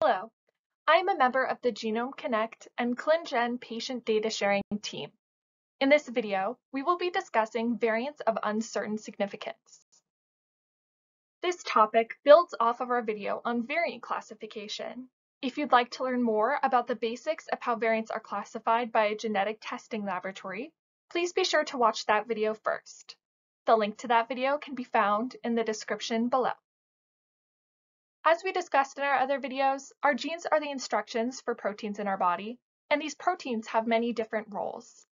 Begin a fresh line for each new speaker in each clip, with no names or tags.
Hello, I am a member of the Genome Connect and ClinGen patient data sharing team. In this video, we will be discussing variants of uncertain significance. This topic builds off of our video on variant classification. If you'd like to learn more about the basics of how variants are classified by a genetic testing laboratory, please be sure to watch that video first. The link to that video can be found in the description below. As we discussed in our other videos, our genes are the instructions for proteins in our body, and these proteins have many different roles.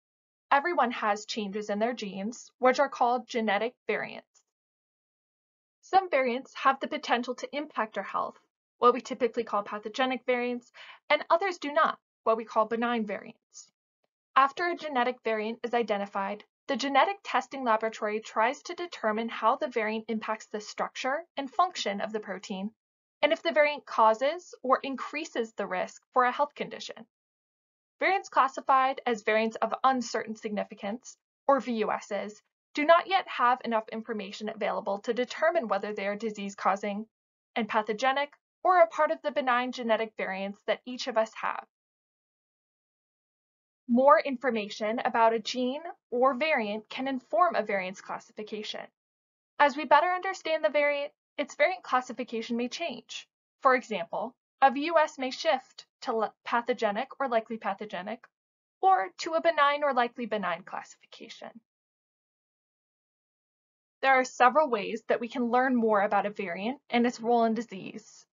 Everyone has changes in their genes, which are called genetic variants. Some variants have the potential to impact our health, what we typically call pathogenic variants, and others do not, what we call benign variants. After a genetic variant is identified, the genetic testing laboratory tries to determine how the variant impacts the structure and function of the protein and if the variant causes or increases the risk for a health condition. Variants classified as variants of uncertain significance, or VUSs, do not yet have enough information available to determine whether they are disease-causing and pathogenic or a part of the benign genetic variants that each of us have. More information about a gene or variant can inform a variant's classification. As we better understand the variant, its variant classification may change. For example, a VUS may shift to pathogenic or likely pathogenic, or to a benign or likely benign classification. There are several ways that we can learn more about a variant and its role in disease.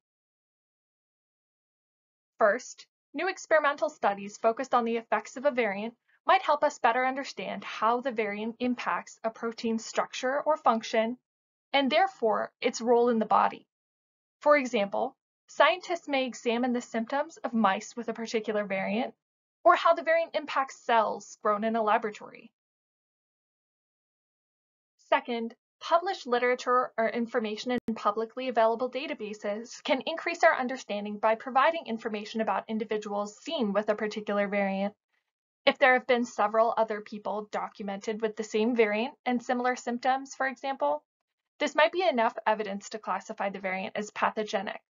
First, new experimental studies focused on the effects of a variant might help us better understand how the variant impacts a protein's structure or function and therefore its role in the body. For example, scientists may examine the symptoms of mice with a particular variant, or how the variant impacts cells grown in a laboratory. Second, published literature or information in publicly available databases can increase our understanding by providing information about individuals seen with a particular variant. If there have been several other people documented with the same variant and similar symptoms, for example, this might be enough evidence to classify the variant as pathogenic.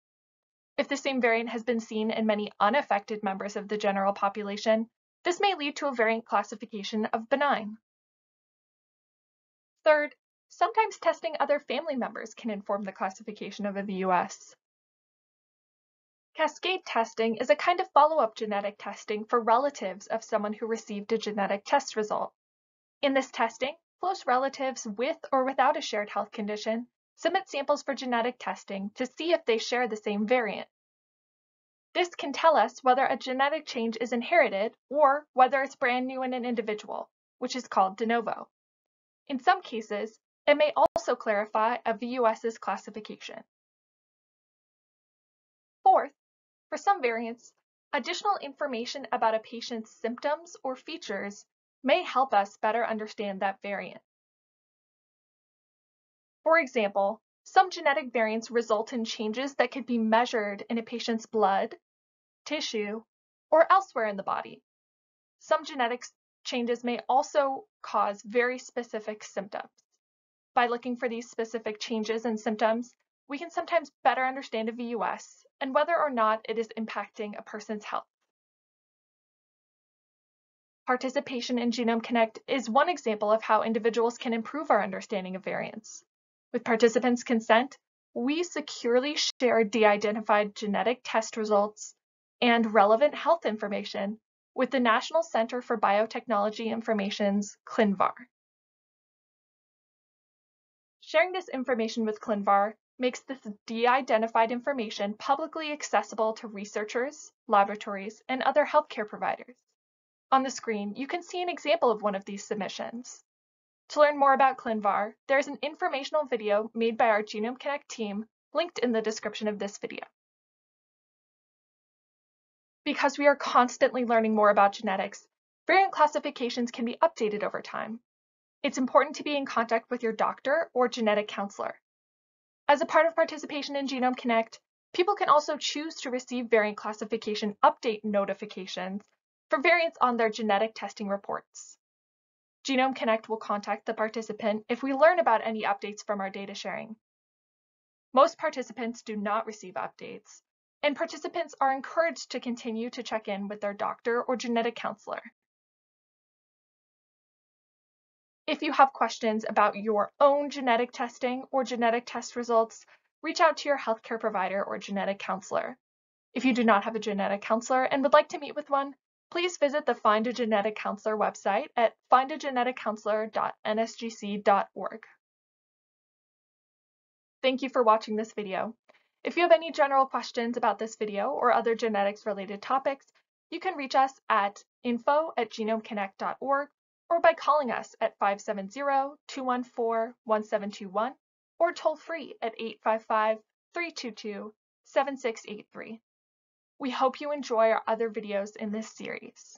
If the same variant has been seen in many unaffected members of the general population, this may lead to a variant classification of benign. Third, sometimes testing other family members can inform the classification of a VUS. Cascade testing is a kind of follow-up genetic testing for relatives of someone who received a genetic test result. In this testing, Close relatives with or without a shared health condition submit samples for genetic testing to see if they share the same variant. This can tell us whether a genetic change is inherited or whether it's brand new in an individual, which is called de novo. In some cases, it may also clarify a VUS's classification. Fourth, for some variants, additional information about a patient's symptoms or features may help us better understand that variant. For example, some genetic variants result in changes that could be measured in a patient's blood, tissue, or elsewhere in the body. Some genetic changes may also cause very specific symptoms. By looking for these specific changes and symptoms, we can sometimes better understand a VUS and whether or not it is impacting a person's health. Participation in Genome Connect is one example of how individuals can improve our understanding of variants. With participants' consent, we securely share de-identified genetic test results and relevant health information with the National Center for Biotechnology Information's ClinVar. Sharing this information with ClinVar makes this de-identified information publicly accessible to researchers, laboratories, and other healthcare providers. On the screen, you can see an example of one of these submissions. To learn more about ClinVar, there is an informational video made by our Genome Connect team linked in the description of this video. Because we are constantly learning more about genetics, variant classifications can be updated over time. It's important to be in contact with your doctor or genetic counselor. As a part of participation in Genome Connect, people can also choose to receive variant classification update notifications for variants on their genetic testing reports. Genome Connect will contact the participant if we learn about any updates from our data sharing. Most participants do not receive updates, and participants are encouraged to continue to check in with their doctor or genetic counselor. If you have questions about your own genetic testing or genetic test results, reach out to your healthcare provider or genetic counselor. If you do not have a genetic counselor and would like to meet with one, please visit the Find a Genetic Counselor website at findageneticcounselor.nsgc.org. Thank you for watching this video. If you have any general questions about this video or other genetics related topics, you can reach us at info at genomeconnect.org or by calling us at 570-214-1721 or toll free at 855-322-7683. We hope you enjoy our other videos in this series.